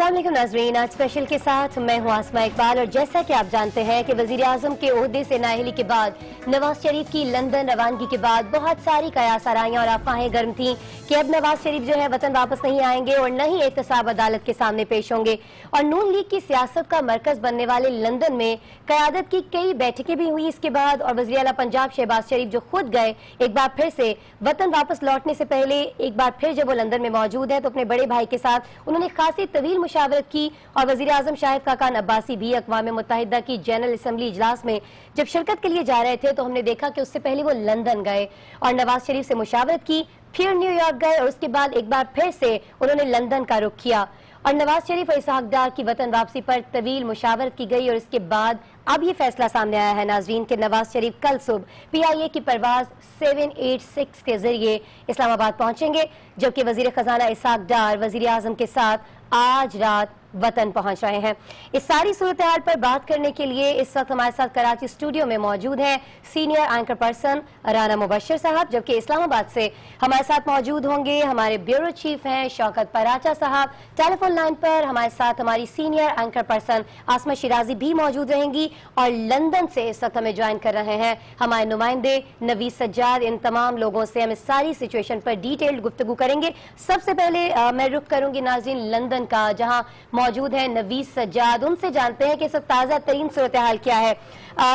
वालेकुम नाजरीन आज स्पेशल के साथ मैं हूँ आसमा इकबाल और जैसा कि आप जानते हैं कि वज़ीर आज़म के अहदे से नाहली के बाद, नवाज़ शरीफ की लंदन रवानगी के बाद बहुत सारी कयास आराइयाँ और अफवाहें गर्म थी कि अब नवाज़ शरीफ जो है वतन वापस नहीं आएँगे और न ही एहतसाब अदालत के सामने पेश होंगे। और नून लीग की सियासत का मरकज बनने वाले लंदन में क्यादत की कई बैठकें भी हुई इसके बाद और वजी अला पंजाब शहबाज शरीफ जो खुद गए, एक बार फिर से वतन वापस लौटने से पहले एक बार फिर जब वो लंदन में मौजूद है तो अपने बड़े भाई के साथ उन्होंने खासी तवील मुशावरत की और वजी अजम शाहिद काकान अब्बासी भी अकवा मुतहदा की जनरल असम्बली इजलास में जब शिरकत के लिए जा रहे थे तो हमने देखा कि उससे पहले वो लंदन गए और नवाज़ शरीफ से मुशावरत की, फिर न्यूयॉर्क गए और उसके बाद एक बार फिर से उन्होंने लंदन का रुख किया। और नवाज़ शरीफ और इसहाकदार की वतन वापसी पर तवील मुशावरत की गई और इसके बाद अब ये फैसला सामने आया है नाजरीन के नवाज़ शरीफ कल सुबह पीआईए की परवाज 786 के ज़रिए इस्लामाबाद पहुँचेंगे, जबकि वज़ीर खजाना इसहाकदार वज़ीर आज़म के साथ आज रात वतन पहुँच रहे हैं। इस सारी सूरत हाल पर बात करने के लिए इस वक्त हमारे साथ कराची स्टूडियो में मौजूद हैं senior anchor person Rana Mubashar साहब, जबकि इस्लामाबाद से हमारे साथ मौजूद होंगे हमारे ब्यूरो चीफ हैं शौकत पराचा साहब। टेलीफोन लाइन पर हमारे साथ हमारी senior anchor person Asma Shirazi भी मौजूद रहेंगी और लंदन से इस वक्त हमें ज्वाइन कर रहे हैं हमारे नुमाइंदे नवीज सज्जाद। इन तमाम लोगों से हम इस सारी सिचुएशन पर डिटेल्ड गुफ्तु करेंगे। सबसे पहले मैं रुख करूँगी नाजीन लंदन का, जहाँ मौजूद है। नवीद सज्जाद उनसे जानते हैं कि सब ताज़ा तरीन सूरत हाल क्या है।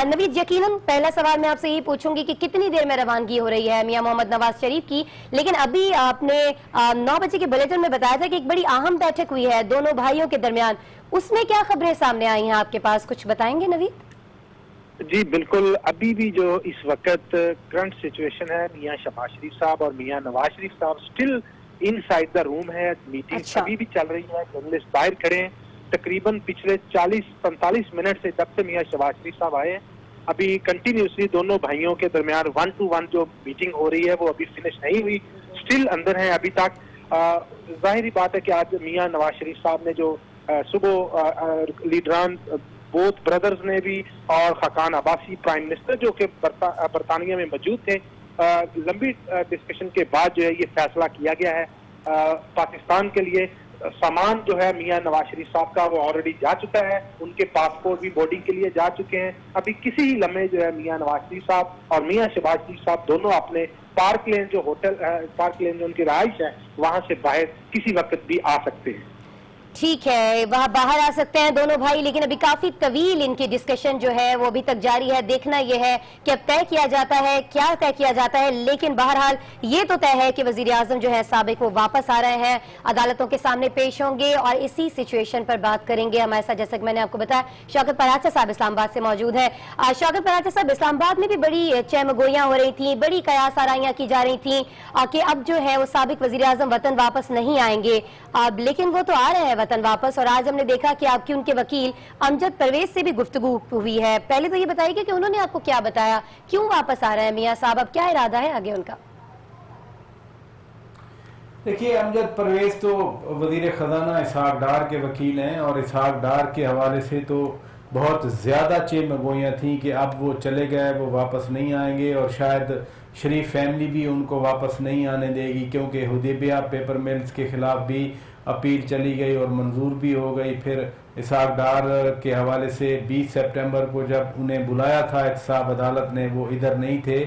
नवीद, यकीनन पहला सवाल मैं आपसे यही पूछूँगी कि कितनी देर में रवानगी हो रही है मियाँ मोहम्मद नवाज़ शरीफ की? लेकिन अभी आपने नौ बजे के बुलेटिन में बताया था कि एक बड़ी अहम बैठक हुई है दोनों भाइयों के दरमियान। उसमें क्या खबरें सामने आई हैं आपके पास? कुछ बताएँगे नवीद? जी, बिल्कुल। अभी भी जो इस वक्त करंट सिचुएशन है, मियाँ शबाज शरीफ साहब और मियाँ नवाज़ शरीफ साहब still inside the room है मीटिंग अच्छा। अभी भी चल रही है जर्नलिस्ट बाहर खड़े हैं तकरीबन पिछले 40-45 मिनट से जब से मियाँ शबाज शरीफ साहब आए हैं अभी कंटिन्यूसली दोनों भाइयों के दरमियान वन टू वन जो मीटिंग हो रही है वो अभी फिनिश नहीं हुई स्टिल अंदर है अभी तक ज़ाहिर बात है कि आज मियाँ नवाज़ शरीफ साहब ने जो सुबह लीडरान बोथ ब्रदर्स ने भी और खकान अब्बासी प्राइम मिनिस्टर जो कि बरतानिया में मौजूद थे लंबी डिस्कशन के बाद जो है ये फैसला किया गया है। पाकिस्तान के लिए सामान जो है मियाँ नवाज़ शरीफ साहब का वो ऑलरेडी जा चुका है। उनके पासपोर्ट भी बोर्डिंग के लिए जा चुके हैं। अभी किसी ही लम्हे जो है मियाँ नवाज़ शरीफ साहब और मियाँ शबाज शरीफ साहब दोनों अपने पार्क लेन जो होटल पार्क लेन जो उनकी रहाइश है, वहाँ से बाहर किसी वक्त भी आ सकते हैं। ठीक है, वह बाहर आ सकते हैं दोनों भाई, लेकिन अभी काफ़ी तवील इनकी डिस्कशन जो है, वो अभी तक जारी है। देखना यह है कि अब तय किया जाता है, क्या तय किया जाता है, लेकिन बहरहाल ये तो तय है कि वज़ीर आज़म जो है, सबक वो वापस आ रहे हैं, अदालतों के सामने पेश होंगे और इसी सिचुएशन पर बात करेंगे। हमारे साथ, जैसा कि मैंने आपको बताया, शौकत पराचा साहब इस्लामाबाद से मौजूद है। शौकत पराचा साहब, इस्लामाबाद में भी बड़ी चहमगोइयाँ हो रही थी, बड़ी कयास आराइयाँ की जा रही थी कि अब जो है, वो सबक वजी वतन वापस नहीं आएँगे। अब लेकिन वो तो आ रहे हैं वतन वापस, और आज हमने देखा कि आपकी उनके वकील अमजद परवेज से भी गुफ्तगु हुई है। पहले तो ये बताइए कि उन्होंने आपको क्या बताया? क्यों वापस आ रहे हैं मियाँ साहब? अब क्या इरादा है आगे उनका? देखिए, अमजद परवेज तो वज़ीर ख़जाना इसहाक डार के वकील हैं, और इसहाक डार के हवाले से तो बहुत ज़्यादा चेमगोइयाँ थी कि अब वो चले गए, वो वापस नहीं आएँगे, और शायद शरीफ फैमिली भी उनको वापस नहीं आने देगी, क्योंकि हुदेबिया पेपर मिल्स के ख़िलाफ़ भी अपील चली गई और मंजूर भी हो गई। फिर इसाक डार के हवाले से 20 सितंबर को जब उन्हें बुलाया था, एहतसाब अदालत ने वो इधर नहीं थे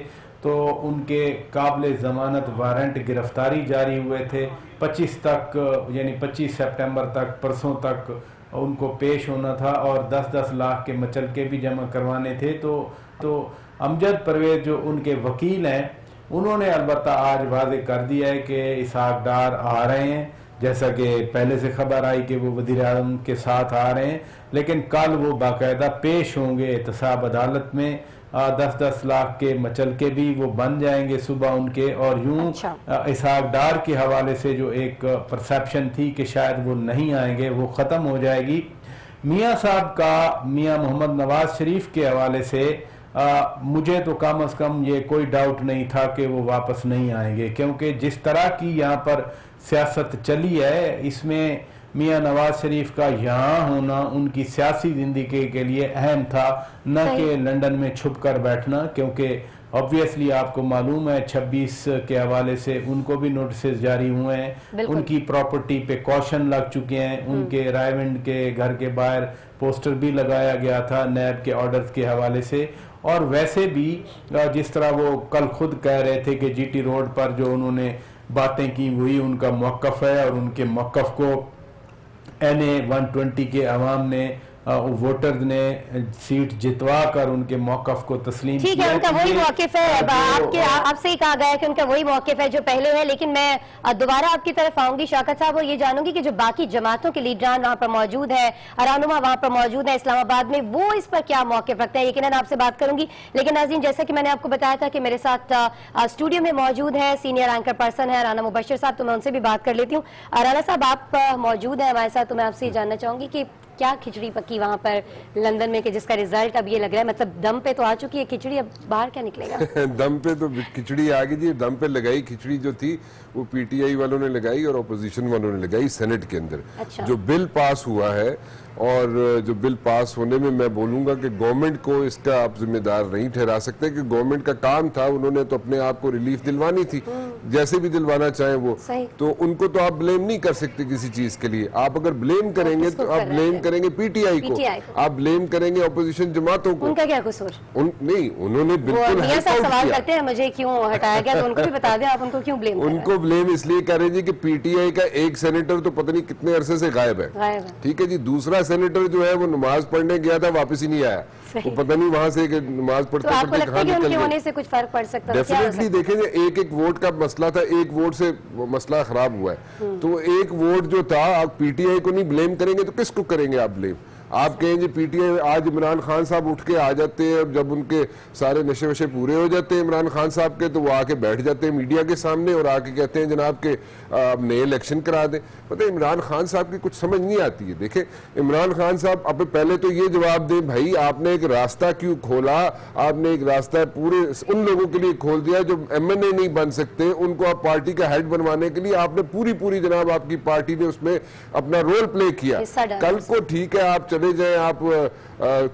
तो उनके काबिल ज़मानत वारंट गिरफ्तारी जारी हुए थे। 25 तक, यानी 25 सितंबर तक, परसों तक उनको पेश होना था और 10-10 लाख के मचल के भी जमा करवाने थे। तो तो अमजद परवेज जो उनके वकील हैं, उन्होंने अलबत् आज वाजे कर दिया है कि इसाक डार आ रहे हैं। जैसा कि पहले से खबर आई कि वो वज़ीर अजम के साथ आ रहे हैं लेकिन कल वो बाकायदा पेश होंगे एहतसाब अदालत में आ, दस दस लाख के मचल के भी वो बन जाएँगे सुबह उनके और यूँ अच्छा। इसहाक डार के हवाले से जो एक परसेप्शन थी कि शायद वो नहीं आएँगे वो ख़त्म हो जाएगी मियाँ साहब का मियाँ मोहम्मद नवाज़ शरीफ के हवाले से आ, मुझे तो कम अज़ कम ये कोई डाउट नहीं था कि वो वापस नहीं आएँगे क्योंकि जिस तरह की यहाँ पर सियासत चली है इसमें मियाँ नवाज़ शरीफ का यहाँ होना उनकी सियासी ज़िंदगी के लिए अहम था। न कि लंदन में छुप कर बैठना क्योंकि ऑब्वियसली आपको मालूम है 26 के हवाले से उनको भी नोटिस जारी हुए हैं। उनकी प्रॉपर्टी पे कौशन लग चुके हैं। हम्म। उनके रायविंड के घर के बाहर पोस्टर भी लगाया गया था नैब के ऑर्डर्स के हवाले से। और वैसे भी जिस तरह वो कल खुद कह रहे थे कि जीटी रोड पर जो उन्होंने बातें की वही उनका मौकफ है और उनके मौकफ को एन ए वन ट्वेंटी के अवाम ने वोटर्स ने सीट जितवा कर उनके मौकफ को तस्लीम ठीक है उनका वही मौकफ है। आपके आपसे ही कहा गया कि उनका वही मौकफ है जो पहले है लेकिन मैं दोबारा आपकी तरफ़ आऊँगी। शौकत साहब और ये जानूँगी कि जो बाकी जमातों के लीडरान वहाँ पर मौजूद है अरानुमा वहाँ पर मौजूद है इस्लामाबाद में वो इस पर क्या मौकफ रखते हैं? यकीन आपसे बात करूँगी। लेकिन नाजीन जैसा कि मैंने आपको बताया था कि मेरे साथ स्टूडियो में मौजूद है सीनियर एंकर पर्सन है राना मुबशर साहब तो मैं उनसे भी बात कर लेती हूँ। राना साहब आप मौजूद है हमारे साथ तो मैं आपसे ये जानना चाहूँगी कि क्या खिचड़ी पकी वहाँ पर लंदन में कि जिसका रिज़ल्ट अब ये लग रहा है? मतलब दम पे तो आ चुकी है खिचड़ी अब बाहर क्या निकलेगा? दम पे तो खिचड़ी आ गई थी दम पे लगाई खिचड़ी जो थी वो पीटीआई वालों ने लगाई और ओपोजिशन वालों ने लगाई सेनेट के अंदर। अच्छा। जो बिल पास हुआ है और जो बिल पास होने में मैं बोलूँगा कि गवर्नमेंट को इसका आप जिम्मेदार नहीं ठहरा सकते कि गवर्नमेंट का काम था उन्होंने तो अपने आप को रिलीफ दिलवानी थी हम्म। जैसे भी दिलवाना चाहे वो। तो उनको तो आप ब्लेम नहीं कर सकते किसी चीज़ के लिए। आप अगर ब्लेम करेंगे तो आप ब्लेम करेंगे पीटीआई को। आप ब्लेम करेंगे अपोजिशन जमातों को। उनका क्या कसूर? नहीं उन्होंने बिल्कुल सवाल करते हैं मुझे क्यों हटाया गया? तो उनको भी बता दें आप उनको क्यों ब्लेम उनको ब्लेम इसलिए कर रहे जी कि पीटीआई का एक सेनेटर तो पता नहीं कितने अरसे से गायब है। ठीक है जी दूसरा सेनेटर जो है वो नमाज़ पढ़ने गया था वापस ही नहीं आया। वो पता नहीं वहाँ से नमाज़ पढ़ते तो पढ़ते कहाँ निकल होने से कुछ फ़र्क पड़ सकता डेफिनेटली देखेंगे एक एक वोट का मसला था एक वोट से मसला खराब हुआ है। हम्म। तो एक वोट जो था आप पीटीआई को नहीं ब्लेम करेंगे तो किसको करेंगे आप ब्लेम आप कहें जी पीटीआई आज इमरान खान साहब उठ के आ जाते हैं जब उनके सारे नशे वशे पूरे हो जाते हैं इमरान खान साहब के तो वो आके बैठ जाते हैं मीडिया के सामने और आके कहते हैं जनाब के आप नए इलेक्शन करा दें। पता है इमरान खान साहब की कुछ समझ नहीं आती है। देखे इमरान खान साहब अब पहले तो ये जवाब दें भाई आपने एक रास्ता क्यों खोला? आपने एक रास्ता पूरे उन लोगों के लिए खोल दिया जो एम नहीं बन सकते। उनको आप पार्टी का हेड बनवाने के लिए आपने पूरी पूरी जनाब आपकी पार्टी ने उसमें अपना रोल प्ले किया। कल को ठीक है आप चले जाएँ आप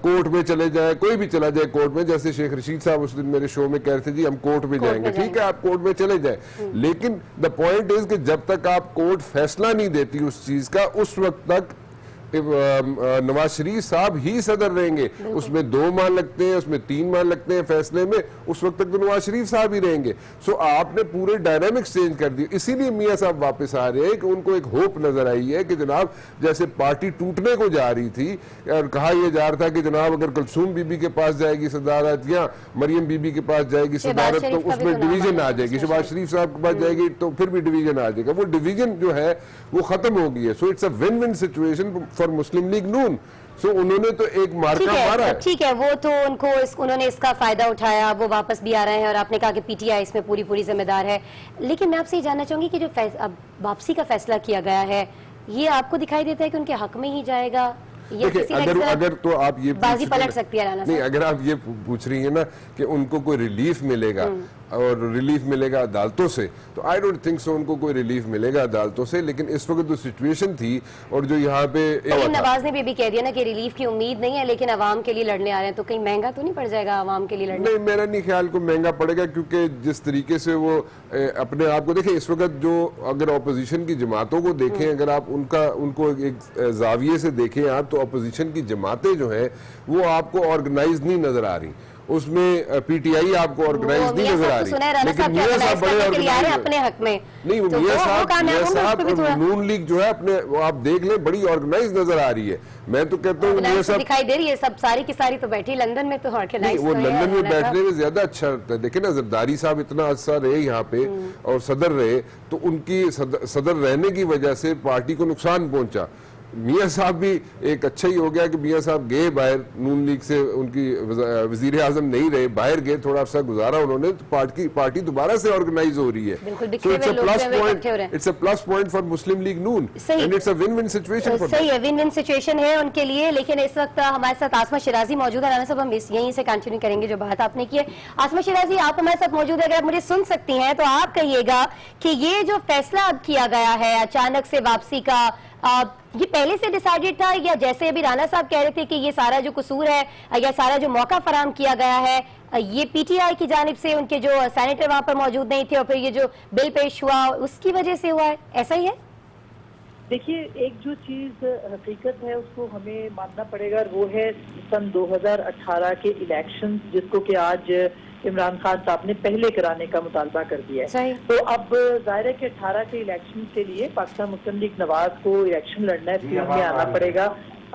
कोर्ट में चले जाएँ कोई भी चला जाए कोर्ट में जैसे शेख रशीद साहब उस दिन मेरे शो में कह रहे थे जी हम कोर्ट में जाएँगे। ठीक है आप कोर्ट में चले जाए। हम्म। लेकिन द पॉइंट इज़ कि जब तक आप कोर्ट फैसला नहीं देती उस चीज़ का उस वक्त तक नवाज़ शरीफ साहब ही सदर रहेंगे। उसमें दो माह लगते हैं उसमें तीन माह लगते हैं फैसले में उस वक्त तक तो नवाज़ शरीफ साहब ही रहेंगे। सो आपने पूरे डायनामिक्स चेंज कर दिए। इसीलिए मियाँ साहब वापस आ रहे हैं कि उनको एक होप नज़र आई है कि जनाब जैसे पार्टी टूटने को जा रही थी और कहा यह जा रहा था कि जनाब अगर कलसूम बीबी के पास जाएगी सदारत या मरियम बीबी के पास जाएगी सदारत तो उसमें डिवीज़न आ जाएगी। शहबाज शरीफ साहब के पास हम्म। जाएगी तो फिर भी डिवीज़न आ जाएगा। वो डिवीज़न जो है वो खत्म हो गई है। So it's a win win situation for Muslim League Noon. So so, उन्होंने तो एक मार्का मारा है। ठीक है वो तो उनको इस, उन्होंने इसका फ़ायदा उठाया वो वापस भी आ रहे हैं और आपने कहा कि पीटीआई इसमें पूरी पूरी जिम्मेदार है। लेकिन मैं आपसे ये जानना चाहूँगी कि जो अब वापसी का फैसला किया गया है ये आपको दिखाई देता है कि उनके हक में ही जाएगा? देखिए अगर अगर तो आप ये बाजी पलट सकती है नहीं अगर आप ये पूछ रही है ना कि उनको कोई रिलीफ मिलेगा हम्म। और रिलीफ मिलेगा अदालतों से। तो आई डोंट थिंक सो उनको कोई रिलीफ मिलेगा अदालतों से लेकिन इस वक्त जो सिचुएशन थी और जो यहाँ पे नवाज़ ने भी, भी कह दिया ना कि रिलीफ की उम्मीद नहीं है लेकिन अवाम के लिए लड़ने आ रहे हैं। तो कहीं महँगा तो नहीं पड़ जाएगा अवाम के लिए लड़ने? नहीं मेरा नहीं ख्याल को महँगा पड़ेगा क्योंकि जिस तरीके से वो अपने आप को देखे इस वक्त जो अगर अपोजिशन की जमातों को देखें हम्म। अगर आप उनका उनको एक जाविये से देखें आप तो अपोजिशन की जमातें जो है वो आपको ऑर्गेनाइज नहीं नज़र आ रही। उसमें पीटीआई आपको ऑर्गेनाइज नहीं नज़र आ रही। लेकिन मियाँ साहब बड़े ऑर्गेनाइज अपने हक में। नहीं तो मियाँ साहब मियाँ साहब नून लीग जो है अपने आप देख लें बड़ी ऑर्गेनाइज नज़र आ रही है। मैं तो कहता हूँ मियाँ साहब दिखाई दे रही है सब सारी की सारी तो बैठी लंदन में तो ऑर्गेनाइज वो तो लंदन में बैठने में ज़्यादा अच्छा लगता है। देखे ना जरदारी साहब इतना अच्छा रहे यहाँ पे हम्म। और सदर रहे तो उनकी सदर रहने की वजह से पार्टी को नुकसान पहुँचा। मियाँ साहब भी एक अच्छा ही हो गया कि मियाँ साहब गए बाहर नून लीग से उनकी वज़ीर आज़म नहीं रहे बाहर गए थोड़ा अर्सा गुजारा उन्होंने तो पार्टी पार्टी दोबारा से ऑर्गेनाइज हो रही है। It's a plus point it's a plus point for Muslim League Noon and it's a win win situation सही। है विन विन सिचुएशन है उनके लिए लेकिन इस वक्त हमारे साथ आसमा शिराजी मौजूद है। राना साहब हम यहीं से कंटिन्यू करेंगे जो बात आपने की है। आसमा शिराजी आप हमारे साथ मौजूद है अगर आप मुझे सुन सकती हैं तो आप कहिएगा कि ये जो फैसला अब किया गया है अचानक से वापसी का ये पहले से डिसाइडेड था, या जैसे अभी राना साहब कह रहे थे कि ये सारा जो कसूर है, या सारा जो मौका फराम किया गया है, ये पीटीआई की जानब से उनके जो सेनेटर वहाँ पर मौजूद नहीं थे, और फिर ये जो बिल पेश हुआ, उसकी वजह से हुआ है? ऐसा ही है? देखिए, एक जो चीज़, हकीकत है, उसको हमें मानना पड़ेगा, वो है सन 2018 के इलेक्शन जिसको कि आज इमरान खान साहब ने पहले कराने का मुतालबा कर दिया है। तो अब ज़ाहिर है कि अठारह के इलेक्शन के लिए पाकिस्तान मुस्लिम लीग नवाज़ को इलेक्शन लड़ना है फिर हमें आना पड़ेगा।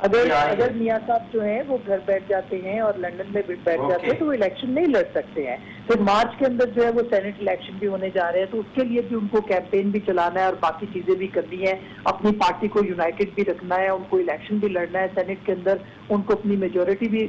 अगर अगर मियाँ साहब जो है वो घर बैठ जाते हैं और लंदन में बैठ जाते हैं तो वो इलेक्शन नहीं लड़ सकते हैं। फिर मार्च के अंदर जो है वो सेनेट इलेक्शन भी होने जा रहे हैं तो उसके लिए भी उनको कैंपेन भी चलाना है और बाकी चीज़ें भी करनी है। अपनी पार्टी को यूनाइटेड भी रखना है उनको इलेक्शन भी लड़ना है सेनेट के अंदर उनको अपनी मेजोरिटी भी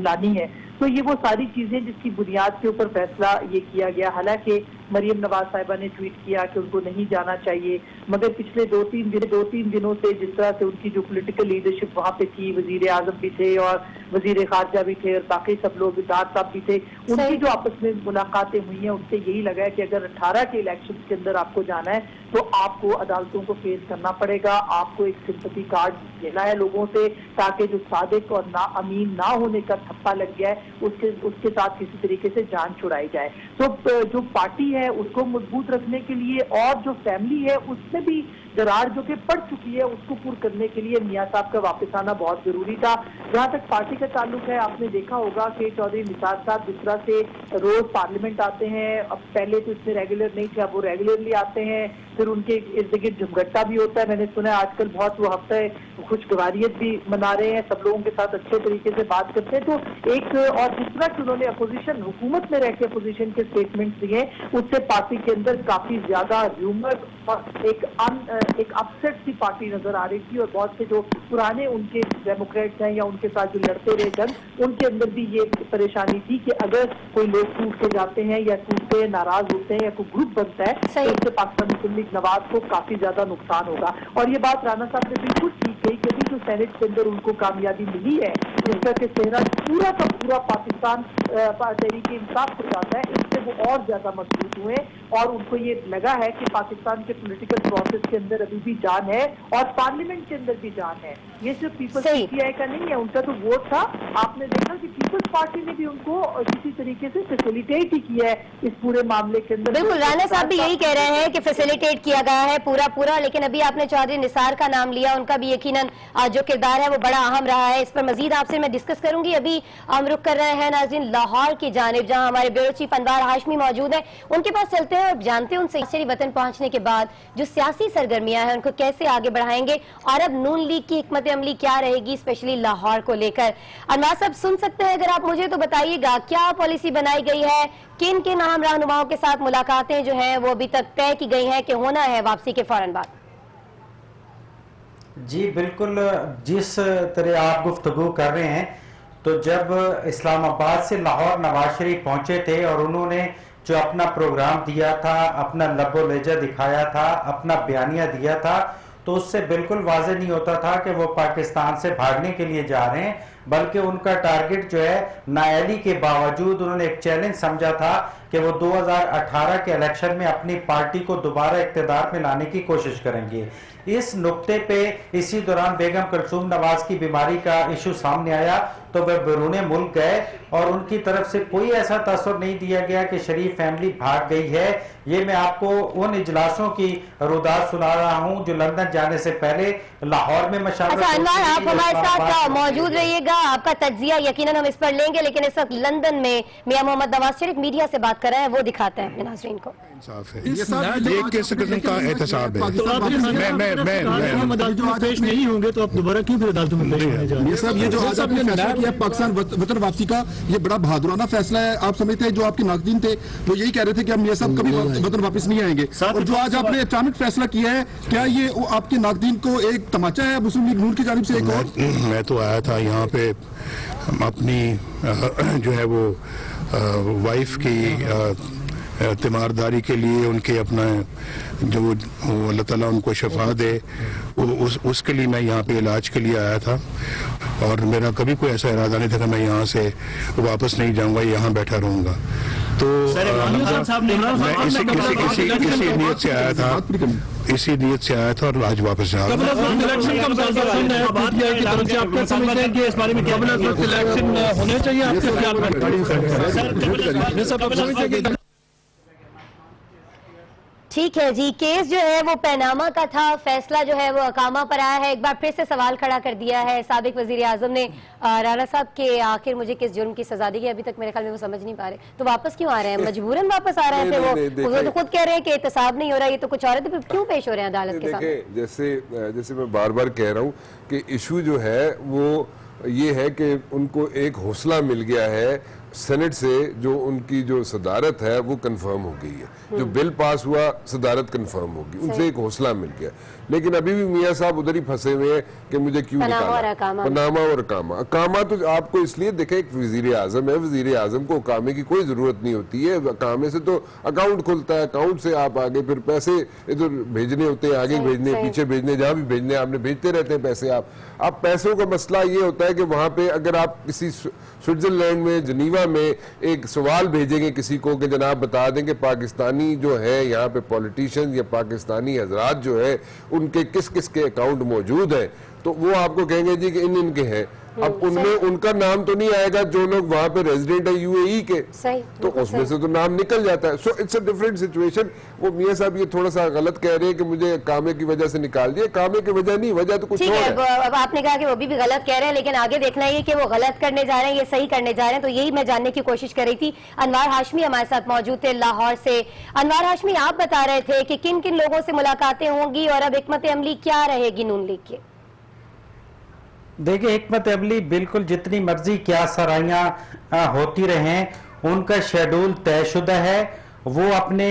लानी है। तो ये वो सारी चीज़ें जिसकी बुनियाद के ऊपर फैसला ये किया गया। हालाँकि मरियम नवाज़ साहिबा ने ट्वीट किया कि उनको नहीं जाना चाहिए। मगर पिछले दो तीन दिन दो तीन दिनों से जिस तरह से उनकी जो पोलिटिकल लीडरशिप वहाँ पे थी वज़ीर आज़म भी थे और वज़ीर खारजा भी थे और बाकी सब लोग दार साहब भी थे उनकी जो आपस में मुलाकातें हुई हैं उससे यही लगा है कि अगर अठारह के इलेक्शन के अंदर आपको जाना है तो आपको अदालतों को फेस करना पड़ेगा। आपको एक सिंपति कार्ड देना है लोगों से ताकि जो सादिक और ना अमीन ना होने का थप्पा लग गया है उसके उसके साथ किसी तरीके से जान छुड़ाई जाए। तो जो पार्टी है उसको मज़बूत रखने के लिए और जो फैमिली है उसमें भी दरार जो कि पड़ चुकी है, उसको पूर करने के लिए मियाँ साहब का वापस आना बहुत ज़रूरी था। जहाँ तक पार्टी का ताल्लुक है, आपने देखा होगा कि चौधरी निसार साहब तरह से रोज पार्लियामेंट आते हैं, अब पहले तो इतने रेगुलर नहीं थे, अब वो रेगुलरली आते हैं। फिर उनके इर्द गिर्द झुमघट्टा भी होता है, मैंने सुना आजकल बहुत वो हफ़्ते खुशगवारियत भी मना रहे हैं, सब लोगों के साथ अच्छे तरीके से बात करते हैं। तो एक और तरह की उन्होंने अपोजिशन हुकूमत में रह के अपोजिशन के स्टेटमेंट दिए, उससे पार्टी के अंदर काफ़ी ज़्यादा र्यूमर और एक अन एक अपसेट सी पार्टी नज़र आ रही थी और बहुत से जो पुराने उनके डेमोक्रेट्स हैं या उनके साथ जो लड़ते रहे जन उनके अंदर भी ये परेशानी थी कि अगर कोई लोग टूट के जाते हैं या टूटते हैं नाराज़ होते हैं या कोई ग्रुप बनता है तो इससे पाकिस्तान मुस्लिम लीग नवाज़ को काफ़ी ज़्यादा नुकसान होगा। और ये बात राणा साहब ने बिल्कुल ठीक कही कि जो सेनेट के अंदर उनको कामयाबी मिली है जिसका के चेहरा पूरा का पूरा पाकिस्तान तहरीक इंसाफ को जाता है इससे वो और ज़्यादा मज़बूत हुए और उनको ये लगा है कि पाकिस्तान के पोलिटिकल प्रोसेस के अंदर अभी भी जान है और पार्लियामेंट के अंदर भी जान है। ये सिर्फ़ पीपल्स पीटीआई का नहीं है उनका तो वोट था। आपने देखा कि पीपल्स पार्टी ने भी उनको किसी तरीके से फैसिलिटेट ही किया है इस पूरे मामले के अंदर। बिल्कुल राना साहब भी यही कह रहे हैं कि फैसिलिटेट किया गया है पूरा पूरा लेकिन अभी आपने चौधरी निसार का नाम लिया उनका भी यकीन जो किरदार है वो बड़ा अहम रहा है। इस पर मजीद आपसे मैं डिस्कस करूँगी। अभी हम रुक कर रहे हैं नाजिन लाहौर की जानब, जहाँ हमारे ब्यूरो चीफ अनवार हाशमी मौजूद है। उनके पास चलते हैं और जानते हैं उनसे वतन पहुँचने के बाद जो सियासी सरगर्मियाँ हैं, उनको कैसे आगे बढ़ाएँगे और अब नून लीग की हमत अमली क्या रहेगी स्पेशली लाहौर को लेकर। अनवार साहब, सुन सकते हैं अगर आप मुझे तो बताइएगा, क्या पॉलिसी बनाई गई है? किन किन अहम रहनुमाओं के साथ मुलाकातें जो है, वो अभी तक तय की गई है कि होना है वापसी के फ़ौरन बाद? जी, बिल्कुल, जिस तरह आप गुफ्तगु कर रहे हैं तो जब इस्लामाबाद से लाहौर नवाज़ शरीफ पहुँचे थे और उन्होंने जो अपना प्रोग्राम दिया था, अपना लबो लेजा दिखाया था, अपना बयानिया दिया था तो उससे बिल्कुल वाजे नहीं होता था कि वो पाकिस्तान से भागने के लिए जा रहे हैं, बल्कि उनका टारगेट जो है नायली के बावजूद उन्होंने एक चैलेंज समझा था कि वो 2018 के इलेक्शन में अपनी पार्टी को दोबारा इकतदार में लाने की कोशिश करेंगे। इस नुक्ते पे इसी दौरान बेगम कलसूम नवाज़ की बीमारी का इशू सामने आया तो वह बैरून मुल्क गए और उनकी तरफ़ से कोई ऐसा तस्वर नहीं दिया गया कि शरीफ फैमिली भाग गई है। ये मैं आपको उन इजलासों की रुदात सुना रहा हूँ जो लंदन जाने से पहले लाहौर में मशावरा अच्छा, आप हमारे साथ मौजूद रहिएगा आपका तजिया यकीन हम इस पर लेंगे लेकिन इस वक्त लंदन में मियाँ मोहम्मद नवाज़ शरीफ मीडिया से बात कर रहे हैं वो दिखाते हैं नाजरीन को। एहतसाब है। मैं मैं मैं अदालतों में पेश नहीं होंगे तो आप दोबारा क्यों फिर अदालतों में पेश होने जा ये सब ये जो आज आपने फैसला किया पाकिस्तान वतन वापसी का ये बड़ा बहादुराना फैसला है। आप समझते हैं जो आपके नाकदीन थे वो यही कह रहे थे कि हम ये सब कभी वतन वापस नहीं आएँगे। और जो आज आपने अचानक फैसला किया है क्या ये आपके नाकदीन को एक तमाचा है मुस्लिम लीग नूर की जानब से एक और? मैं तो आया था यहाँ पे अपनी जो है वो वाइफ की तीमारदारी के लिए उनके अपना जो अल्लाह ताला उनको शफा दे उस उसके लिए मैं यहाँ पे इलाज के लिए आया था। और मेरा कभी कोई ऐसा इरादा नहीं था कि मैं यहाँ से वापस नहीं जाऊँगा यहाँ बैठा रहूँगा। तो मैं इसी इसी इसी इसी नीयत से आया था। इसी नीयत से आया था और आज वापस जा रहा होने चाहिए आपके ख्याल ठीक है जी केस जो है वो पैनामा का था फैसला जो है वो अकामा पर आया है। एक बार फिर से सवाल खड़ा कर दिया है। सबक वज़ीर आज़म ने राणा साहब के आखिर मुझे किस जुर्म की सजा दी गई? अभी तक मेरे ख्याल में वो समझ नहीं पा रहे। तो वापस क्यों आ रहे हैं? मजबूरन वापस आ रहे हैं वो? वो तो खुद कह रहे हैं कि एहतसाब नहीं हो रहा ये तो कुछ और है तो क्यों पेश हो रहे हैं अदालत के साथ जैसे जैसे मैं बार बार कह रहा हूँ कि इशू जो है वो ये है कि उनको एक हौसला मिल गया है सेनेट से जो उनकी जो सदारत है वो कंफर्म हो गई है। जो बिल पास हुआ सदारत कंफर्म होगी। उनसे एक हौसला मिल गया। लेकिन अभी भी मियाँ साहब उधर ही फंसे हुए हैं कि मुझे क्यों निकाला? पनामा और अकामा। अकामा तो आपको इसलिए देखे एक वज़ीर आज़म है। वज़ीर आज़म को अकामे की कोई ज़रूरत नहीं होती है। अकामे से तो अकाउंट खुलता है अकाउंट से आप आगे फिर पैसे इधर भेजने होते हैं आगे भेजने पीछे भेजने जहाँ भी भेजने आपने भेजते रहते हैं पैसे आप। अब पैसों का मसला ये होता है कि वहाँ पे अगर आप किसी स्विट्जरलैंड में जनीवा में एक सवाल भेजेंगे किसी को कि जनाब बता दें कि पाकिस्तानी जो है यहाँ पे पॉलिटिशियन या पाकिस्तानी हजरात जो है उनके किस किस के अकाउंट मौजूद हैं तो वो आपको कहेंगे जी कि इन इनके हैं। अब उनमें उनका नाम तो नहीं आएगा जो लोग वहाँ पे रेजिडेंट है यूएई के। सही, तो उसमें से तो नाम निकल जाता है। So it's a different situation वो मियाँ साहब ये थोड़ा सा गलत कह रहे हैं कि मुझे कामे की वजह से निकाल दिया। कामे की वजह नहीं वजह तो कुछ और है अब आपने कहा कि वो भी, भी गलत कह रहे हैं लेकिन आगे देखना ये कि वो गलत करने जा रहे हैं ये सही करने जा रहे हैं तो यही मैं जानने की कोशिश कर रही थी। अनवार हाशमी हमारे साथ मौजूद थे लाहौर से। अनवार हाशमी आप बता रहे थे कि किन किन लोगों से मुलाकातें होंगी और अब हिकमत अमली क्या रहेगी नून लीग की? देखिए हमत अमली बिल्कुल जितनी मर्ज़ी क्या सराइयाँ होती रहें, उनका शेड्यूल तयशुदा है। वो अपने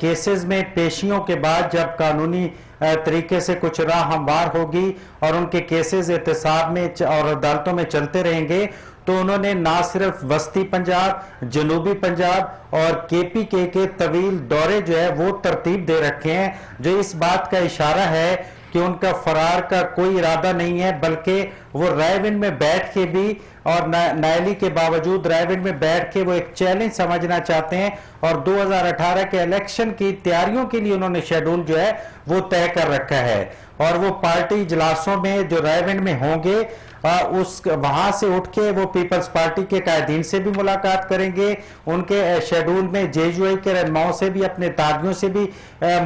केसेस में पेशियों के बाद जब कानूनी तरीके से कुछ राह हमवार होगी और उनके केसेस एहतसाब में और अदालतों में चलते रहेंगे तो उन्होंने ना सिर्फ़ वस्ती पंजाब, जनूबी पंजाब और केपी के के तवील दौरे जो है, वो तरतीब दे रखे हैं, जो इस बात का इशारा है कि उनका फरार का कोई इरादा नहीं है, बल्कि वो रायविन में बैठ के भी और नायली के बावजूद रायविन में बैठ के वो एक चैलेंज समझना चाहते हैं और 2018 के इलेक्शन की तैयारियों के लिए उन्होंने शेड्यूल जो है वो तय कर रखा है। और वो पार्टी इजलासों में जो रायविन में होंगे आ, उस वहाँ से उठ के वो पीपल्स पार्टी के कायदीन से भी मुलाकात करेंगे उनके शेड्यूल में जेयूआई के रहनुमाओं से भी अपने तागियों से भी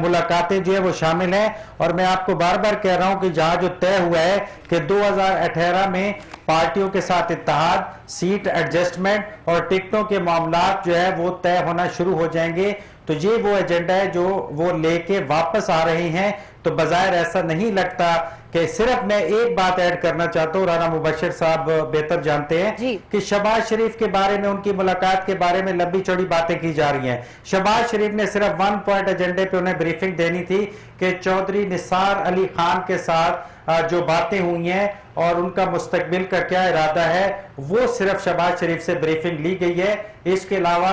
मुलाकातें जो है वो शामिल हैं। और मैं आपको बार बार कह रहा हूँ कि जहाँ जो तय हुआ है कि 2018 में पार्टियों के साथ इतिहाद सीट एडजस्टमेंट और टिकटों के मामला जो है वो तय होना शुरू हो जाएँगे। तो ये वो एजेंडा है जो वो लेके वापस आ रहे हैं। तो बाज़ार ऐसा नहीं लगता कि सिर्फ़ मैं एक बात ऐड करना चाहता हूँ राना मुबशर साहब बेहतर जानते हैं कि शबाज शरीफ के बारे में उनकी मुलाकात के बारे में लंबी चौड़ी बातें की जा रही हैं। शबाज शरीफ ने सिर्फ़ वन पॉइंट एजेंडे पे उन्हें ब्रीफिंग देनी थी कि चौधरी निसार अली खान के साथ जो बातें हुई हैं और उनका मुस्तकबिल का क्या इरादा है वो सिर्फ़ शबाज शरीफ से ब्रीफिंग ली गई है। इसके अलावा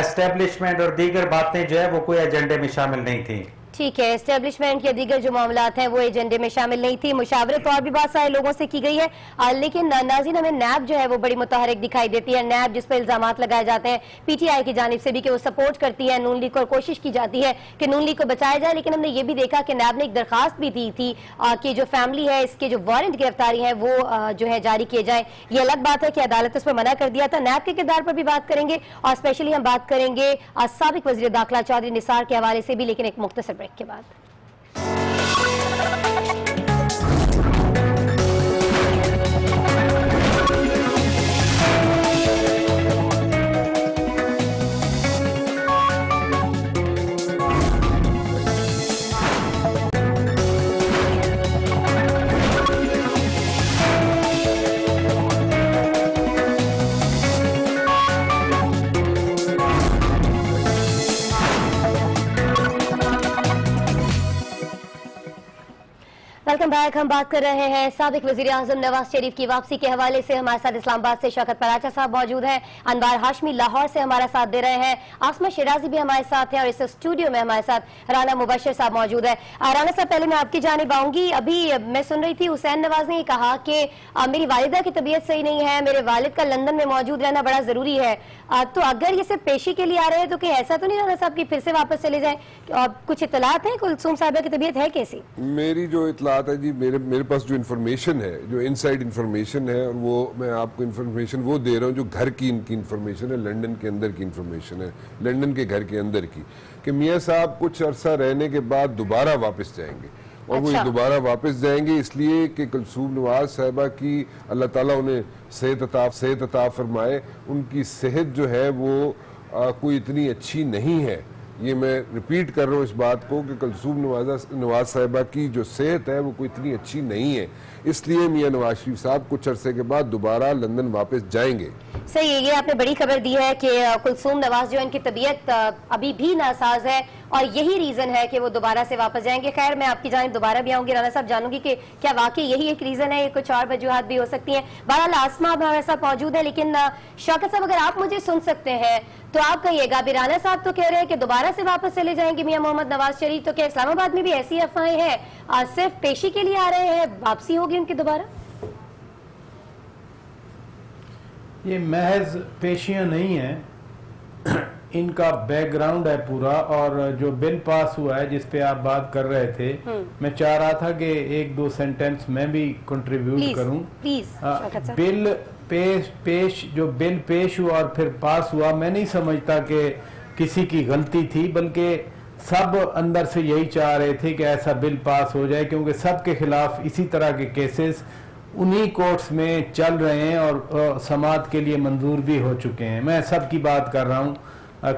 एस्टेब्लिशमेंट और दीगर बातें जो है वो कोई एजेंडे में शामिल नहीं थी। ठीक है एस्टेब्लिशमेंट के दीगर जो मामला हैं, वो एजेंडे में शामिल नहीं थी। मुशावरत और भी बहुत सारे लोगों से की गई है। लेकिन नाजिन हमें नैब जो है, वो बड़ी मुतहरक दिखाई देती है। नैब जिस पर इल्ज़ाम लगाए जाते हैं, पीटीआई की जानब से भी कि वो सपोर्ट करती है, नून लीग को और कोशिश की जाती है कि नून लीग को बचाया जाए। लेकिन हमने ये भी देखा कि नैब ने एक दरखास्त भी दी थी कि जो फैमिली है, इसके जो वारंट गिरफ्तारी है, वो जो है, जारी किए जाए। ये अलग बात है कि अदालत उस पर मना कर दिया था। नैब के किरदार पर भी बात करेंगे और स्पेशली हम बात करेंगे सबक वजी दाखिला चौधरी निसार के हवाले से भी, लेकिन एक मुख्तर ब्रेक के बाद। वेलकम बैक हम बात कर रहे हैं सबक वजी अजम नवाज़ शरीफ की वापसी के हवाले से। हमारे साथ इस्लामाबाद से शौकत पराचा साहब मौजूद हैं। अनवार हाशमी लाहौर से हमारा साथ दे रहे हैं। आसमा शराजी भी हमारे साथ हैं और इस स्टूडियो में हमारे साथ राना मुबशर साहब मौजूद है। राना साहब, पहले मैं आपकी जानब आऊँगी। अभी मैं सुन रही थी हुसैन नवाज़ ने कहा कि मेरी वालदा की तबीयत सही नहीं है, मेरे वालिद का लंदन में मौजूद रहना बड़ा ज़रूरी है। तो अगर ये सिर्फ़ पेशी के लिए आ रहे हैं तो कहीं ऐसा तो नहीं राना साहब की फिर से वापस चले जाए? कुछ इतलात है? कुलसूम साहब की तबीयत है कैसी? मेरी जो इतलात है जी मेरे मेरे पास जो इन्फॉर्मेशन है जो इनसाइड इन्फॉर्मेशन है और वो मैं आपको इन्फॉर्मेशन वो दे रहा हूँ जो घर की इनकी इन्फॉर्मेशन है लंदन के अंदर की इन्फॉर्मेशन है लंदन के घर के अंदर की कि मियाँ साहब कुछ अरसा रहने के बाद दोबारा वापस जाएँगे और अच्छा। वो दोबारा वापस जाएँगे इसलिए कि कलसूम नवाज़ साहबा की अल्लाह ताला उन्हें सेहत अता सेहत अता फरमाए उनकी सेहत जो है वो आ, कोई इतनी अच्छी नहीं है ये मैं रिपीट कर रहा हूँ इस बात को कि कलसूम नवाजा नवाज़ साहिबा की जो सेहत है वो कोई इतनी अच्छी नहीं है। इसलिए मियाँ नवाज़ शरीफ साहब कुछ अरसे के बाद दोबारा लंदन वापस जाएँगे। सही है ये आपने बड़ी खबर दी है कि कुलसूम नवाज़ जो इनकी तबीयत अभी भी नासाज है और यही रीजन है कि वो दोबारा से वापस जाएँगे। खैर, मैं आपकी जान दोबारा भी आऊँगी। राना साहब, जानूँगी कि क्या वाकई यही एक रीजन है कुछ और वजूहत भी हो सकती हैं। बहरहाल, आसमा अब हमारे साथ मौजूद है, लेकिन शौकत साहब, अगर आप मुझे सुन सकते हैं तो आप कहिएगा, अभी राना साहब तो कह रहे हैं कि दोबारा से वापस चले जाएँगे मियाँ मोहम्मद नवाज़ शरीफ तो क्या इस्लामाबाद में भी ऐसी अफवाहें हैं? सिर्फ़ पेशी के लिए आ रहे हैं, वापसी होगी? उनकी दोबारा? ये महज पेशियाँ नहीं है। इनका बैकग्राउंड है पूरा और जो बिल पास हुआ है जिस पे आप बात कर रहे थे हम्म। मैं चाह रहा था कि एक दो सेंटेंस मैं भी कंट्रीब्यूट करूँ। प्लीज़ बिल पेश पेश जो बिल पेश हुआ और फिर पास हुआ मैं नहीं समझता कि किसी की गलती थी बल्कि सब अंदर से यही चाह रहे थे कि ऐसा बिल पास हो जाए क्योंकि सब के खिलाफ इसी तरह के केसेस उन्हीं कोर्ट्स में चल रहे हैं और समाज के लिए मंजूर भी हो चुके हैं। मैं सब की बात कर रहा हूँ।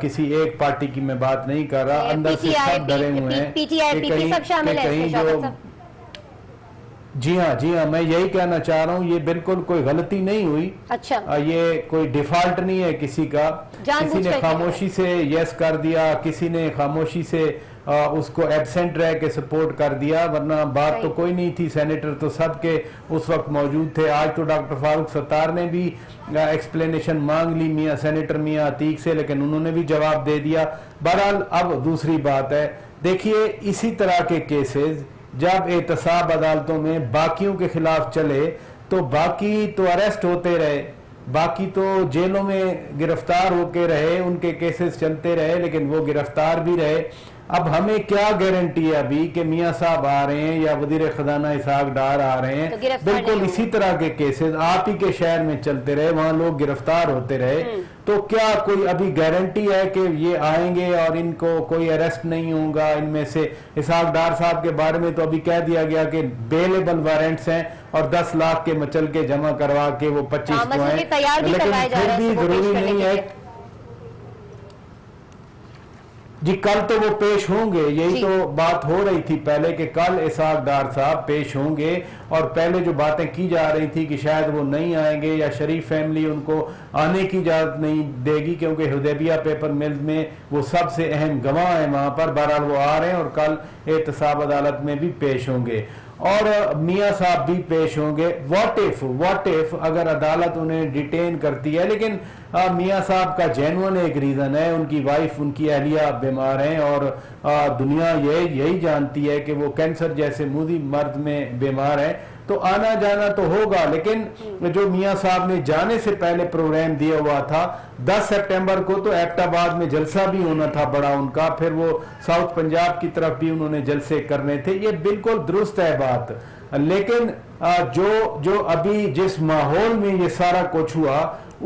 किसी एक पार्टी की मैं बात नहीं कर रहा। अंदर से सब डरे हुए हैं कहीं कहीं जो जी हाँ जी हाँ मैं यही कहना चाह रहा हूँ ये बिल्कुल कोई गलती नहीं हुई। अच्छा। आ, ये कोई डिफ़ॉल्ट नहीं है किसी का। किसी ने खामोशी से यस कर दिया किसी ने खामोशी से आ, उसको एबसेंट रह के सपोर्ट कर दिया वरना बात तो कोई नहीं थी। सेनेटर तो सब के उस वक्त मौजूद थे। आज तो डॉक्टर फारूक सत्तार ने भी एक्सप्लेनेशन मांग ली मियाँ सेनेटर मियाँ अतीक से लेकिन उन्होंने भी जवाब दे दिया। बहरहाल अब दूसरी बात है। देखिए इसी तरह के केसेस जब एहतसाब अदालतों में बाकियों के खिलाफ चले तो बाकी तो अरेस्ट होते रहे। बाकी तो जेलों में गिरफ़्तार होके रहे उनके केसेस चलते रहे लेकिन वो गिरफ़्तार भी रहे। अब हमें क्या गारंटी है अभी कि मियाँ साहब आ रहे हैं या वज़ीर खजाना इसहाक डार आ रहे हैं? तो बिल्कुल इसी तरह के केसेस आप ही के शहर में चलते रहे वहाँ लोग गिरफ़्तार होते रहे। हम्म। तो क्या कोई अभी गारंटी है कि ये आएँगे और इनको कोई अरेस्ट नहीं होगा? इनमें से इसहाक डार साहब के बारे में तो अभी कह दिया गया कि बेलेबल वारंट्स हैं और 10 लाख के मचल के जमा करवा के वो 25 को हैं। लेकिन फिर भी ज़रूरी नहीं है जी कल तो वो पेश होंगे यही तो बात हो रही थी पहले कि कल इसहाक डार साहब पेश होंगे और पहले जो बातें की जा रही थी कि शायद वो नहीं आएँगे या शरीफ फैमिली उनको आने की इजाज़त नहीं देगी क्योंकि हदेबिया पेपर मिल में वो सबसे अहम गवाह है वहाँ पर। बहरहाल वो आ रहे हैं और कल एहतसाब अदालत में भी पेश होंगे। और मियाँ साहब भी पेश होंगे। वॉट इफ़ वॉट इफ़ अगर अदालत उन्हें डिटेन करती है लेकिन मियाँ साहब का जेनुअन एक रीज़न है उनकी वाइफ उनकी अहलिया बीमार हैं और आ, दुनिया यही यही जानती है कि वो कैंसर जैसे मुदी मर्द में बीमार है। तो आना जाना तो होगा लेकिन जो मियाँ साहब ने जाने से पहले प्रोग्राम दिया हुआ था 10 सितंबर को तो एबटाबाद में जलसा भी होना था बड़ा उनका फिर वो साउथ पंजाब की तरफ़ भी उन्होंने जलसे करने थे। ये बिल्कुल दुरुस्त है बात। लेकिन जो जो अभी जिस माहौल में ये सारा कुछ हुआ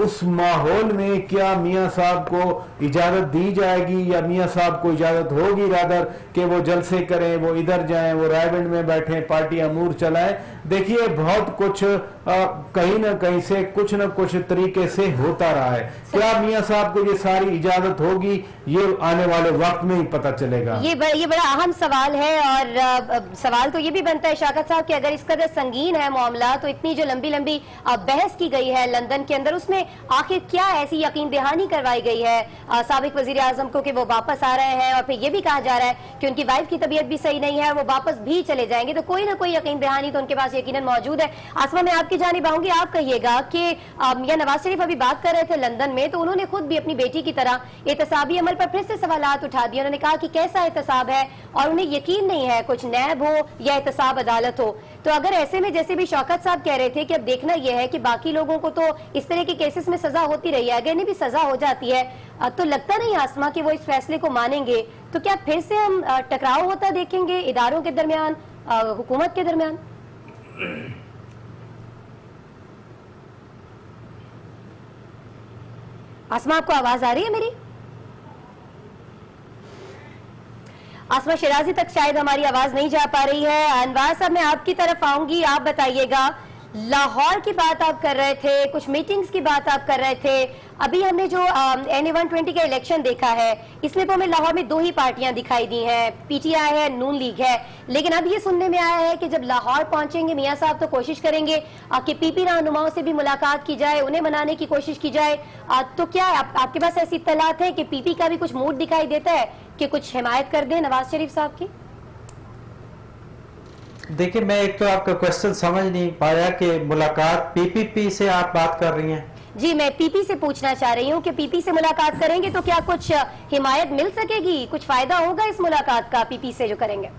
उस माहौल में क्या मियाँ साहब को इजाज़त दी जाएगी या मियाँ साहब को इजाज़त होगी रादर कि वो जलसे करें वो इधर जाएँ वो रायगंज में बैठे पार्टी अमूर चलाएँ? देखिए बहुत कुछ आ, कहीं ना कहीं से कुछ ना कुछ तरीके से होता रहा है। क्या मियाँ साहब को ये सारी इजाज़त होगी? ये आने वाले वक्त में ही पता चलेगा। ये बड़ा, ये बड़ा अहम सवाल है और आ, सवाल तो ये भी बनता है शाकत साहब कि अगर इस कदर संगीन है मामला तो इतनी जो लंबी लंबी बहस की गई है लंदन के अंदर उसमें आखिर क्या ऐसी यकीन दहानी करवाई गई है? सबक वज़ीर आज़म को कि वो वापस आ रहे हैं और फिर ये भी कहा जा रहा है कि उनकी वाइफ की तबीयत भी सही नहीं है वो वापस भी चले जाएँगे तो कोई ना कोई यकीन दहानी तो उनके पास यकीन मौजूद है। आसमा, में आपकी जानब आऊँगी। आप कहिएगा कि या नवाज़ शरीफ अभी बात कर रहे थे लंदन में तो उन्होंने खुद भी अपनी बेटी की तरह एहतसाबी अमल पर फिर से सवाल उठा दिए। उन्होंने कहा कि कैसा एहतसाब है और उन्हें यकीन नहीं है कुछ नैब हो या एहतसाब अदालत हो। तो अगर ऐसे में जैसे भी शौकत साहब कह रहे थे कि अब देखना यह है कि बाकी लोगों को तो इस तरह के केसेस में सजा होती रही है, अगर इन्हें भी सजा हो जाती है तो लगता नहीं आसमा कि वो इस फैसले को मानेंगे। तो क्या फिर से हम टकराव होता देखेंगे इदारों के दरमियान हुकूमत के दरमियान? आसमा, आपको आवाज़ आ रही है मेरी? आसमा, शिराजी तक शायद हमारी आवाज़ नहीं जा पा रही है। अनवार साहब, मैं आपकी तरफ़ आऊँगी। आप बताइएगा। लाहौर की बात आप कर रहे थे कुछ मीटिंग्स की बात आप कर रहे थे। अभी हमने जो एन ए वन ट्वेंटी का इलेक्शन देखा है इसमें तो हमें लाहौर में दो ही पार्टियाँ दिखाई दी हैं। पीटीआई है नून लीग है। लेकिन अब ये सुनने में आया है कि जब लाहौर पहुँचेंगे मियाँ साहब तो कोशिश करेंगे कि पीपी रहनुमाओं से भी मुलाकात की जाए उन्हें मनाने की कोशिश की जाए। आ, तो क्या आप, आपके पास ऐसी इतलात है कि पीपी का भी कुछ मूड दिखाई देता है कि कुछ हिमायत कर दे नवाज़ शरीफ साहब की? देखिए मैं एक तो आपका क्वेश्चन समझ नहीं पाया कि मुलाकात पीपीपी से आप बात कर रही हैं। जी मैं पीपी से पूछना चाह रही हूँ कि पीपी से मुलाकात करेंगे तो क्या कुछ हिमायत मिल सकेगी? कुछ फ़ायदा होगा इस मुलाकात का पीपी से जो करेंगे?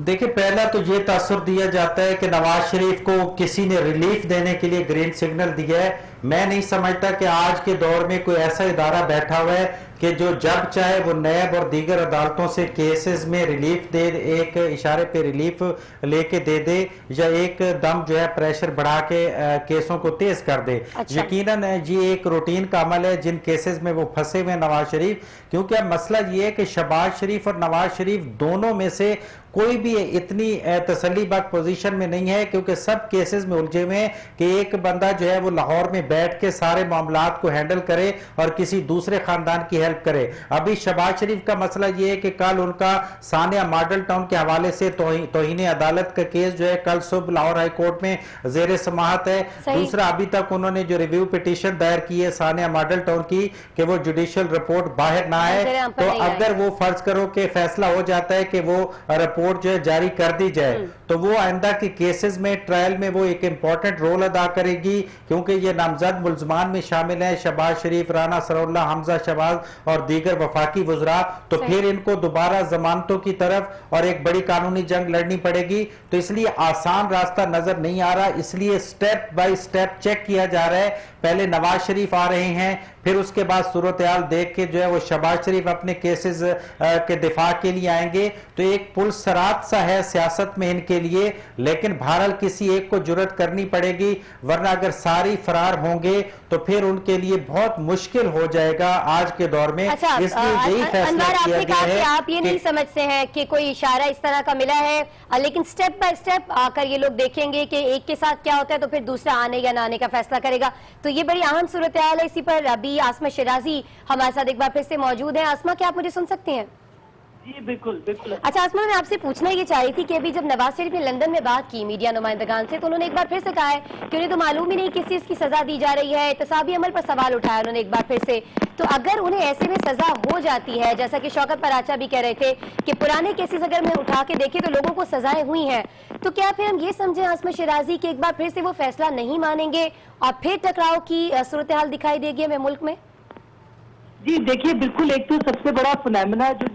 देखिए पहला तो ये तासर दिया जाता है कि नवाज़ शरीफ को किसी ने रिलीफ देने के लिए ग्रीन सिग्नल दिया है। मैं नहीं समझता कि आज के दौर में कोई ऐसा इदारा बैठा हुआ है कि जो जब चाहे वो नैब और दीगर अदालतों से केसेस में रिलीफ दे एक इशारे पे रिलीफ लेके दे दे या एक दम जो है प्रेशर बढ़ा के केसों को तेज कर दे अच्छा। यकीनन ये एक रूटीन का अमल है जिन केसेस में वो फंसे हुए नवाज़ शरीफ क्योंकि अब मसला ये है कि शबाज शरीफ और नवाज़ शरीफ दोनों में से कोई भी इतनी तसली बात पोजीशन में नहीं है क्योंकि सब केसेस में उलझे हुए हैं कि एक बंदा जो है वो लाहौर में बैठ के सारे मामला को हैंडल करे और किसी दूसरे खानदान की हेल्प करे। अभी शबाज शरीफ का मसला यह है कि कल उनका सानिया मॉडल टाउन के हवाले से तोहिन अदालत का केस जो है कल सुबह लाहौर हाई कोर्ट में जेर समाहत है। दूसरा अभी तक उन्होंने जो रिव्यू पिटिशन दायर की है सानिया मॉडल टाउन की कि वो जुडिशियल रिपोर्ट बाहर ना आए। तो अगर वो फ़र्ज़ करो कि फैसला हो जाता है कि वो रिपोर्ट जो है जारी कर दी जाए हम्म। तो वो आइंदा के केसेस में ट्रायल में वो एक इंपॉर्टेंट रोल अदा करेगी क्योंकि ये नामजद मुलजमान में शामिल है शबाज शरीफ राना सरोल्ला हमजा शबाज और दीगर वफाकी वजरा। तो फिर इनको दोबारा जमानतों की तरफ़ और एक बड़ी कानूनी जंग लड़नी पड़ेगी। तो इसलिए आसान रास्ता नज़र नहीं आ रहा इसलिए स्टेप बाई स्टेप चेक किया जा रहा है। पहले नवाज़ शरीफ आ रहे हैं फिर उसके बाद सूरत हाल देख के जो है वो शबाज शरीफ अपने केसेस के दिफा के लिए आएँगे। तो एक पुल सरात सा है सियासत में इनके लिए, लेकिन भारत किसी एक को ज़रूरत करनी पड़ेगी, वरना अगर सारी फरार होंगे तो फिर उनके लिए बहुत मुश्किल हो जाएगा आज के दौर में। अच्छा, इसलिए यही फैसला किया गया है आप ये नहीं समझते हैं कि कोई इशारा इस तरह का मिला है लेकिन स्टेप बाय स्टेप आकर ये लोग देखेंगे कि एक के साथ क्या होता है तो फिर दूसरा आने या ना आने का फैसला करेगा। तो ये बड़ी अहम सूरत है इसी पर अभी आसमा शराजी हमारे साथ एक बार फिर से मौजूद है। आसमा क्या आप मुझे सुन सकते हैं? जी बिल्कुल बिल्कुल। अच्छा आसमा मैं आपसे पूछना ये चाह रही थी कि अभी जब नवाज़ शरीफ ने लंदन में बात की मीडिया नुमाइंदगान से तो उन्होंने एक बार फिर से कहा है कि उन्हें तो मालूम ही नहीं किस चीज़ की सजा दी जा रही है तसाबी अमल पर सवाल उठाया उन्होंने एक बार फिर से। तो अगर उन्हें ऐसे में सजा हो जाती है जैसा कि शौकत पराचा भी कह रहे थे कि पुराने केसेस अगर मैं उठा के देखे तो लोगों को सजाएँ हुई हैं तो क्या फिर हम ये समझे आसमा शिराजी की एक बार फिर से वो फैसला नहीं मानेंगे और फिर टकराव की सूरत हाल दिखाई देगी हमें मुल्क में? जी देखिए बिल्कुल एक तो सबसे बड़ा फिनमिना जो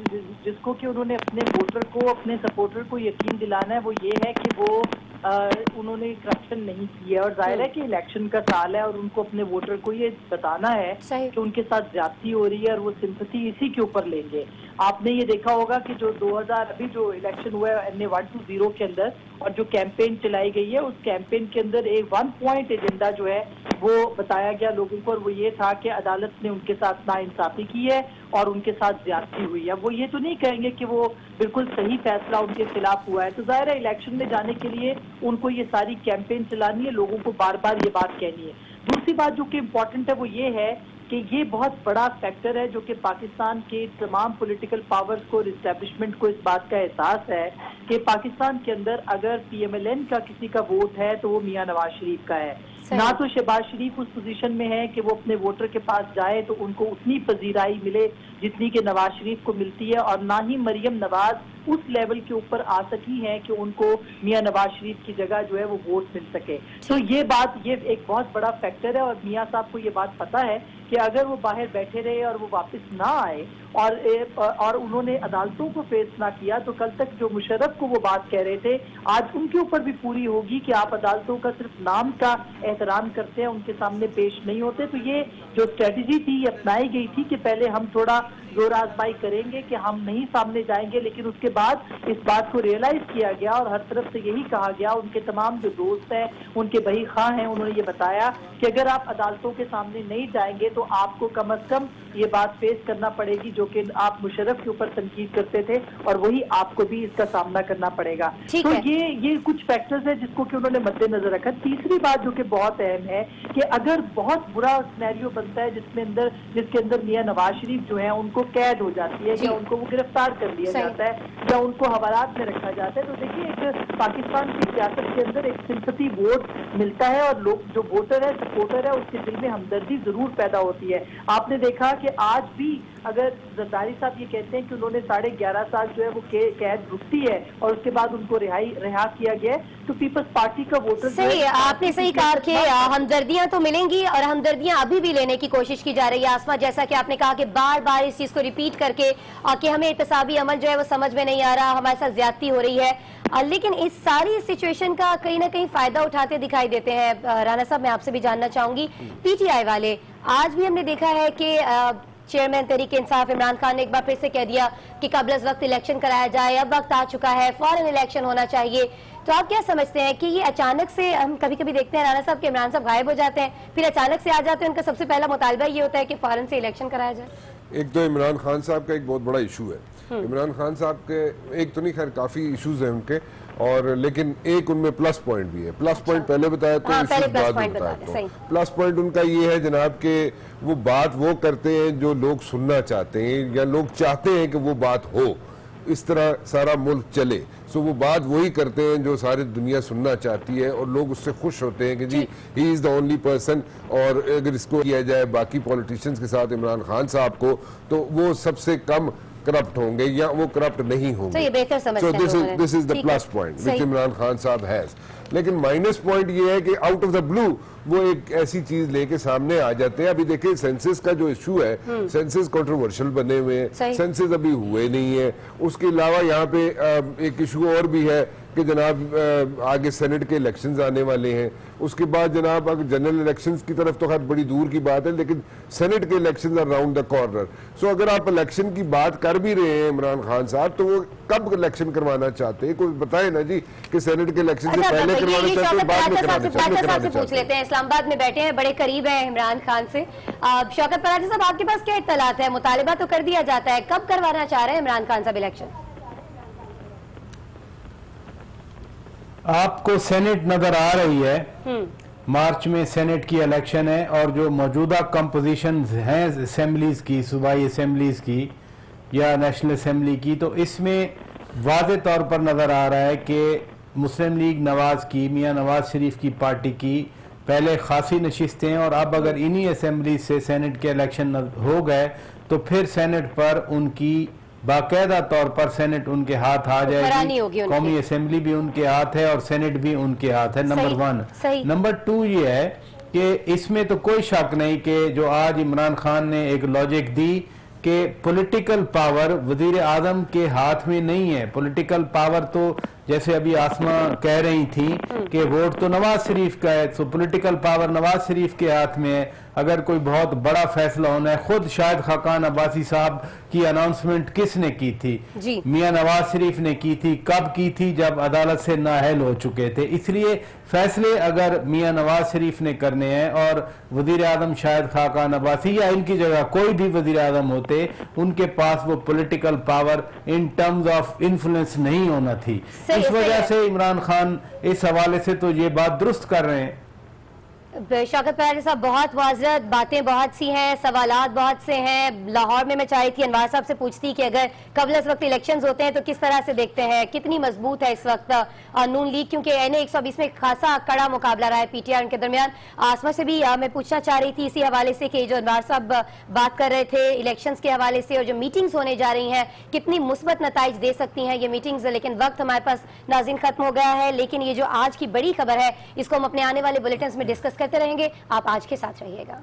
जिसको कि उन्होंने अपने वोटर को अपने सपोर्टर को यकीन दिलाना है वो ये है कि वो आ, उन्होंने करप्शन नहीं की है। और ज़ाहिर है कि इलेक्शन का साल है और उनको अपने वोटर को ये बताना है कि उनके साथ ज्यादती हो रही है और वो सिंपथी इसी के ऊपर लेंगे। आपने ये देखा होगा कि जो 2000 अभी जो इलेक्शन हुआ है N A one two zero के अंदर, और जो कैंपेन चलाई गई है, उस कैंपेन के अंदर एक वन पॉइंट एजेंडा जो है, वो बताया गया लोगों को, और वो ये था कि अदालत ने उनके साथ नाइंसाफी की है, और उनके साथ ज्यादती हुई है। वो ये तो नहीं कहेंगे कि वो बिल्कुल सही फैसला उनके खिलाफ हुआ है। तो ज़ाहिर है इलेक्शन में जाने के लिए उनको ये सारी कैंपेन चलानी है, लोगों को बार बार ये बात कहनी है। दूसरी बात जो कि इम्पोर्टेंट है, वो ये है कि ये बहुत बड़ा फैक्टर है जो कि पाकिस्तान के तमाम पॉलिटिकल पावर्स को इस्टेब्लिशमेंट को इस बात का एहसास है कि पाकिस्तान के अंदर अगर पीएमएलएन का किसी का वोट है तो वो मियाँ नवाज़ शरीफ का है। ना तो शहबाज शरीफ उस पोजीशन में है कि वो अपने वोटर के पास जाए तो उनको उतनी पजीराई मिले जितनी कि नवाज़ शरीफ को मिलती है और ना ही मरियम नवाज़ उस लेवल के ऊपर आ सकी है कि उनको मियाँ नवाज़ शरीफ की जगह जो है वो वोट मिल सके। तो ये बात, ये एक बहुत बड़ा फैक्टर है और मियाँ साहब को ये बात पता है कि अगर वो बाहर बैठे रहे और वो वापस ना आए और ए, और उन्होंने अदालतों को फेस ना किया तो कल तक जो मुशरफ को वो बात कह रहे थे आज उनके ऊपर भी पूरी होगी कि आप अदालतों का सिर्फ़ नाम का एहतराम करते हैं उनके सामने पेश नहीं होते। तो ये जो स्ट्रेटजी थी ये अपनाई गई थी कि पहले हम थोड़ा ज़ोर आजमाई करेंगे कि हम नहीं सामने जाएँगे लेकिन उसके बाद इस बात को रियलाइज़ किया गया और हर तरफ़ से यही कहा गया उनके तमाम जो दोस्त हैं उनके बही खां हैं उन्होंने ये बताया कि अगर आप अदालतों के सामने नहीं जाएँगे तो आपको कम अज कम ये बात पेश करना पड़ेगी जो कि आप मुशरफ के ऊपर तनकीद करते थे और वही आपको भी इसका सामना करना पड़ेगा। तो ये ये कुछ फैक्टर्स है जिसको कि उन्होंने मद्देनजर रखा। तीसरी बात जो कि बहुत अहम है कि अगर बहुत बुरा स्नैरियो बनता है जिसमें अंदर जिसके अंदर मियाँ नवाज़ शरीफ जो है उनको कैद हो जाती है या उनको वो गिरफ़्तार कर लिया जाता है या उनको हवालात में रखा जाता है। तो देखिए एक पाकिस्तान की सियासत के अंदर एक सिंपति वोट मिलता है और लोग जो वोटर है सपोर्टर है उसके दिल में हमदर्दी ज़रूर पैदा होती है। आपने देखा कि आज भी अगर जरदारी साहब ये कहते हैं कि उन्होंने साढ़े ग्यारह साल जो है वो कैद रुकती है और उसके बाद उनको रिहाई रिहा किया गया तो पीपल्स पार्टी का वोटर सही है आपने सही कहा कि हमदर्दियाँ तो मिलेंगी और हमदर्दियाँ अभी भी लेने की कोशिश की जा रही है आसमा जैसा कि आपने कहा कि बार बार इस चीज़ को रिपीट करके कि हमें एहतसाबी अमल जो है वो समझ में नहीं आ रहा, हमारे साथ ज्यादती हो रही है। लेकिन इस सारी सिचुएशन का कहीं ना कहीं फ़ायदा उठाते दिखाई देते हैं। राना साहब, मैं आपसे भी जानना चाहूँगी पीटीआई वाले, आज भी हमने देखा है कि चेयरमैन तरीके इंसाफ इमरान खान ने एक बार फिर से कह दिया कि कबल वक्त इलेक्शन कराया जाए, अब वक्त आ चुका है फॉरन इलेक्शन होना चाहिए। तो आप क्या समझते हैं कि ये अचानक से, हम कभी कभी देखते हैं राना साहब के इमरान साहब गायब हो जाते हैं, फिर अचानक से आ जाते हैं, उनका सबसे पहला मुतालबा ये होता है कि फॉरन से इलेक्शन कराया जाए? एक तो इमरान खान साहब का एक बहुत बड़ा इशू है। हम्म। इमरान खान साहब के एक तो नहीं खैर काफ़ी इश्यूज़ हैं उनके और लेकिन एक उनमें प्लस पॉइंट भी है। प्लस अच्छा। पॉइंट पहले बताया तो हाँ, बाद में बताया तो। प्लस पॉइंट उनका ये है जनाब के वो बात वो करते हैं जो लोग सुनना चाहते हैं या लोग चाहते हैं कि वो बात हो। इस तरह सारा मुल्क चले। सो वो बात वही करते हैं जो सारी दुनिया सुनना चाहती है और लोग उससे खुश होते हैं कि जी he is the only person और अगर इसको किया जाए बाकी पॉलिटिशियंस के साथ इमरान खान साहब को तो वो सबसे कम करप्ट होंगे या वो करप्ट नहीं होंगे। So this is this is the plus point which Imran Khan साहब हैज़ लेकिन माइनस पॉइंट ये है कि आउट ऑफ़ द ब्लू वो एक ऐसी चीज़ लेके सामने आ जाते हैं। अभी देखिए सेंसिस का जो इश्यू है सेंसिस कॉन्ट्रोवर्शियल कंट्रोवर्शियल बने हुए हैं। सेंसिस अभी हुए नहीं है। उसके अलावा यहाँ पे एक इशू और भी है। कि जनाब आगे सेनेट के इलेक्शंस आने वाले हैं। उसके बाद जनाब अगर जनरल इलेक्शंस की तरफ़ तो खैर बड़ी दूर की बात है लेकिन सेनेट के elections are round the corner so अगर आप इलेक्शन की बात कर भी रहे हैं इमरान खान साहब तो वो कब इलेक्शन करवाना चाहते हैं? कोई बताए ना जी कि सेनेट के इलेक्शन से अच्छा, पहले करवाना चाहते हैं बाद में करवाना चाहते हैं। इस्लामाबाद में बैठे हैं बड़े करीब है इमरान खान से। शौकत पराजी साहब आपके पास क्या इतलात है? मुतालबा तो कर दिया जाता है। कब करवाना चाह रहे हैं इमरान खान साहब इलेक्शन आपको सेनेट नज़र आ रही है हम्म। मार्च में सेनेट की इलेक्शन है और जो मौजूदा कंपोजिशन हैं असेंबलीज की सूबाई असेंबलीज की या नेशनल असेंबली की तो इसमें वाज तौर पर नज़र आ रहा है कि मुस्लिम लीग नवाज़ की मियाँ नवाज़ शरीफ की पार्टी की पहले खासी नशस्तें और अब अगर इन्हीं असेंबली से सेनेट के इलेक्शन हो गए तो फिर सेनेट पर उनकी बाकायदा तौर पर सेनेट उनके हाथ आ जाएगी। कौमी असम्बली भी उनके हाथ है और सेनेट भी उनके हाथ है नंबर वन नंबर टू ये है कि इसमें तो कोई शक नहीं कि जो आज इमरान खान ने एक लॉजिक दी कि पॉलिटिकल पावर वज़ीर आज़म के हाथ में नहीं है। पॉलिटिकल पावर तो जैसे अभी आसमा कह रही थी कि वोट तो नवाज़ शरीफ का है तो पॉलिटिकल पावर नवाज़ शरीफ के हाथ में है। अगर कोई बहुत बड़ा फैसला होना है खुद शायद खाकान अब्बासी साहब की अनाउंसमेंट किसने की थी? मियाँ नवाज़ शरीफ ने की थी। कब की थी? जब अदालत से नाहल हो चुके थे। इसलिए फैसले अगर मियाँ नवाज़ शरीफ ने करने हैं और वज़ीर आज़म शायद खाकान अब्बासी या इनकी जगह कोई भी वज़ीर आज़म होते उनके पास वो political power in terms of influence नहीं होना थी। इस वजह से इमरान खान इस हवाले से तो ये बात दुरुस्त कर रहे हैं। शौकत पहले साहब, बहुत वाजत बातें बहुत सी हैं, सवालात बहुत से हैं। लाहौर में मैं चाह रही थी अनवार साहब से पूछती कि अगर कबल इस वक्त इलेक्शन होते हैं तो किस तरह से देखते हैं? कितनी मज़बूत है इस वक्त नून लीग? क्योंकि एन ए एक सौ बीस में खासा कड़ा मुकाबला रहा है पीटीआर के दरमियान। आसमा से भी मैं पूछना चाह रही थी इसी हवाले से कि जो अनवार साहब बात कर रहे थे इलेक्शन के हवाले से और जो मीटिंग्स होने जा रही हैं, कितनी मुस्बत नतज दे सकती हैं ये मीटिंग्स लेकिन वक्त हमारे पास नाजिन खत्म हो गया है। लेकिन ये जो आज की बड़ी खबर है, इसको हम अपने आने वाले बुलेटिन में डिस्कस करते रहेंगे। आप आज के साथ रहिएगा।